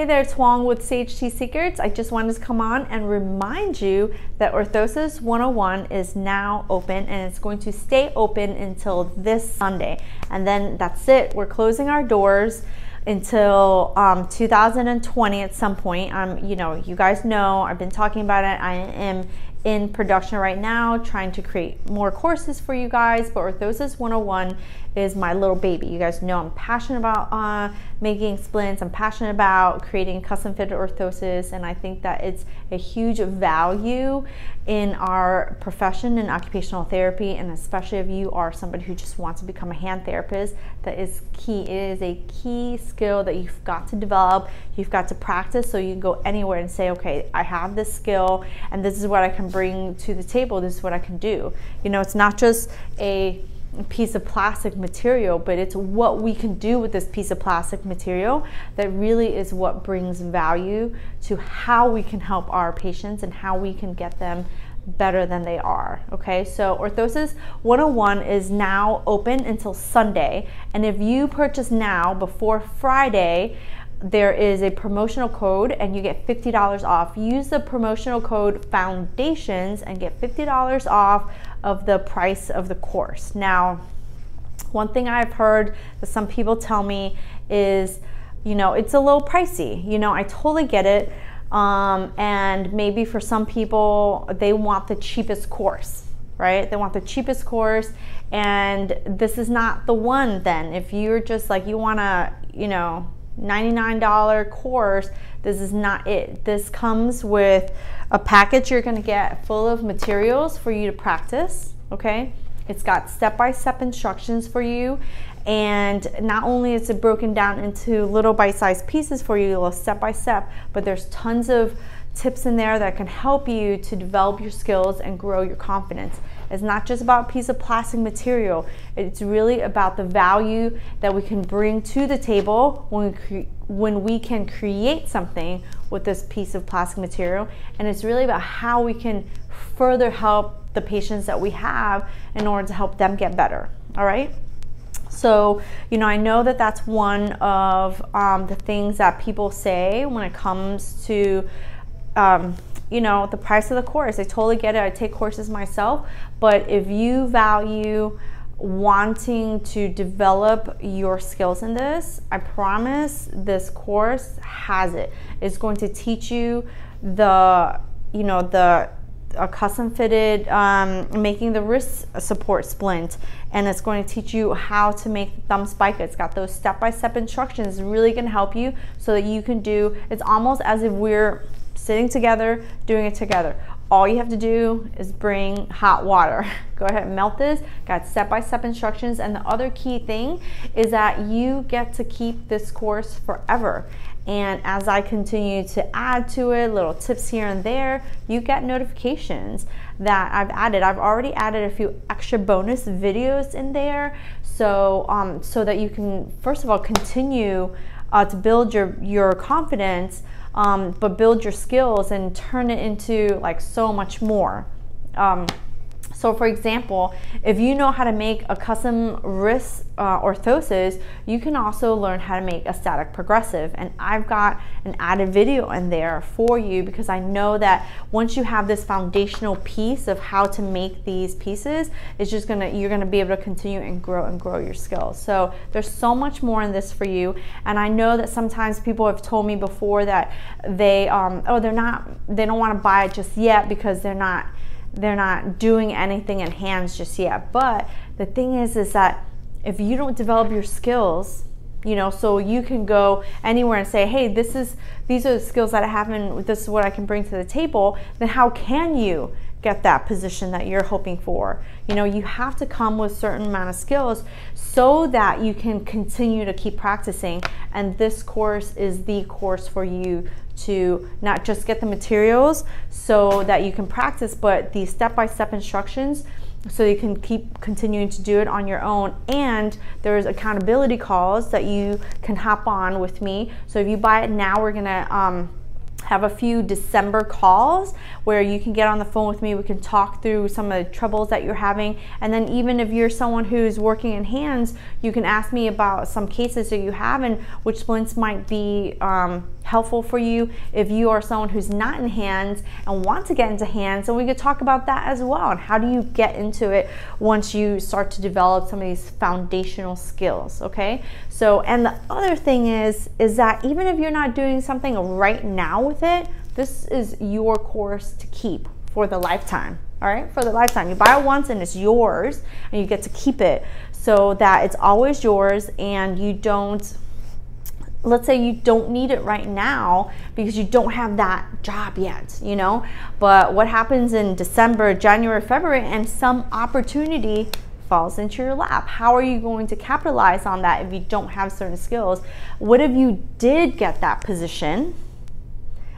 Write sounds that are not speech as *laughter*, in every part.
Hey there, it's Hoang with CHT Secrets. I just wanted to come on and remind you that Orthosis 101 is now open and it's going to stay open until this Sunday. And then that's it. We're closing our doors until um, 2020 at some point. Um, you know, you guys know I've been talking about it. I am in production right now, trying to create more courses for you guys. But Orthosis 101 is my little baby. You guys know I'm passionate about uh, making splints. I'm passionate about creating custom fitted orthosis, and I think that it's a huge value in our profession in occupational therapy, and especially if you are somebody who just wants to become a hand therapist. That is key. It is a key skill that you've got to develop. You've got to practice so you can go anywhere and say, okay, I have this skill, and this is what I can bring to the table. This is what I can do. You know, it's not just a piece of plastic material, but it's what we can do with this piece of plastic material that really is what brings value to how we can help our patients and how we can get them better than they are. Okay, so Orthosis 101 is now open until Sunday, and if you purchase now before Friday, there is a promotional code and you get $50 off. Use the promotional code foundations and get $50 off of the price of the course. Now, one thing I've heard that some people tell me is, you know, it's a little pricey. You know, I totally get it. Um, and maybe for some people, they want the cheapest course, right? They want the cheapest course, and this is not the one then. If you're just like, you want to, you know, $99 course, this is not it. This comes with a package you're gonna get full of materials for you to practice, okay? It's got step-by-step -step instructions for you. And not only is it broken down into little bite-sized pieces for you, little step-by-step, -step, but there's tons of tips in there that can help you to develop your skills and grow your confidence. It's not just about a piece of plastic material. It's really about the value that we can bring to the table when we, when we can create something with this piece of plastic material. And it's really about how we can further help the patients that we have in order to help them get better. All right? So, you know, I know that that's one of um, the things that people say when it comes to um, you know, the price of the course. I totally get it. I take courses myself. But if you value wanting to develop your skills in this, I promise this course has it. It's going to teach you the, you know, the a custom fitted um, making the wrist support splint and it's going to teach you how to make the thumb spica it's got those step-by-step -step instructions it's really going to help you so that you can do it's almost as if we're sitting together, doing it together. All you have to do is bring hot water. *laughs* Go ahead and melt this. Got step-by-step -step instructions. And the other key thing is that you get to keep this course forever. And as I continue to add to it, little tips here and there, you get notifications that I've added. I've already added a few extra bonus videos in there so, um, so that you can, first of all, continue uh, to build your, your confidence um, but build your skills and turn it into like so much more. Um, so for example, if you know how to make a custom wrist uh, orthosis, you can also learn how to make a static progressive. And I've got an added video in there for you because I know that once you have this foundational piece of how to make these pieces, it's just gonna, you're gonna be able to continue and grow and grow your skills. So there's so much more in this for you. And I know that sometimes people have told me before that they, um, oh, they're not, they don't wanna buy it just yet because they're not, they're not doing anything in hands just yet. But the thing is, is that if you don't develop your skills, you know, so you can go anywhere and say, hey, this is these are the skills that I have and this is what I can bring to the table, then how can you get that position that you're hoping for? You know, you have to come with certain amount of skills so that you can continue to keep practicing. And this course is the course for you to not just get the materials so that you can practice, but the step-by-step instructions so you can keep continuing to do it on your own and there's accountability calls that you can hop on with me so if you buy it now we're gonna um, have a few December calls where you can get on the phone with me. We can talk through some of the troubles that you're having. And then even if you're someone who's working in hands, you can ask me about some cases that you have and which splints might be um, helpful for you if you are someone who's not in hands and want to get into hands. And we could talk about that as well. And how do you get into it once you start to develop some of these foundational skills, okay? So, and the other thing is, is that even if you're not doing something right now with it, this is your course to keep for the lifetime all right, for the lifetime. You buy it once and it's yours, and you get to keep it so that it's always yours and you don't let's say you don't need it right now because you don't have that job yet, you know? But what happens in December, January, February, and some opportunity falls into your lap? How are you going to capitalize on that if you don't have certain skills? What if you did get that position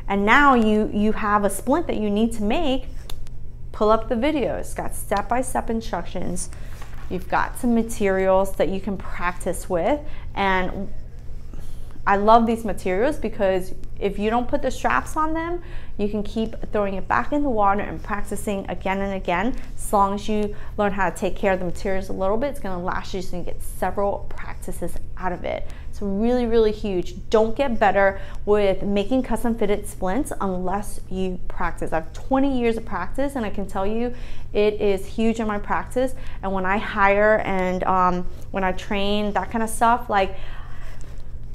and now you you have a splint that you need to make? Pull up the video. It's got step-by-step instructions. You've got some materials that you can practice with and I love these materials because if you don't put the straps on them, you can keep throwing it back in the water and practicing again and again. As long as you learn how to take care of the materials a little bit, it's gonna last you so you get several practices out of it. It's really, really huge. Don't get better with making custom fitted splints unless you practice. I have 20 years of practice and I can tell you it is huge in my practice. And when I hire and um, when I train, that kind of stuff, like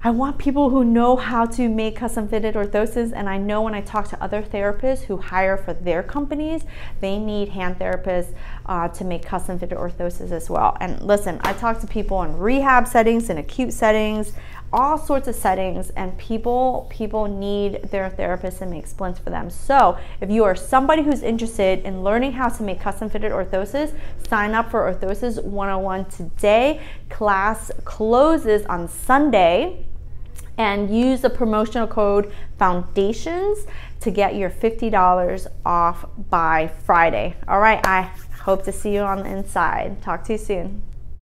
I want people who know how to make custom fitted orthoses. And I know when I talk to other therapists who hire for their companies, they need hand therapists uh, to make custom fitted orthoses as well. And listen, I talk to people in rehab settings, in acute settings, all sorts of settings and people people need their therapists to make splints for them so if you are somebody who's interested in learning how to make custom fitted orthoses sign up for orthosis 101 today class closes on sunday and use the promotional code foundations to get your $50 off by friday. All right i hope to see you on the inside. Talk to you soon